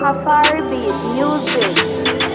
Safari Music.